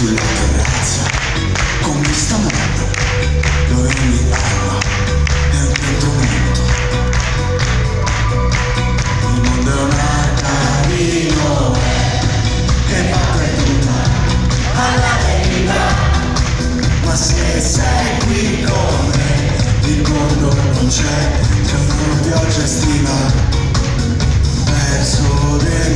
sulla terrazza con chi mondo dove lo ogni arma è un instrumento il mondo è una carino che va perduta alla deriva. Ma se sei qui con me il mondo non c'è c'è una pioggia stima verso dentro